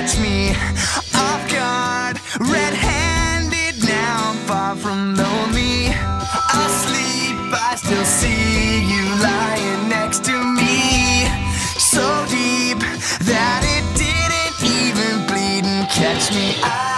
catch me off guard, red handed now, I'm far from lonely. Asleep, I still see you lying next to me, so deep that it didn't even bleed and catch me. I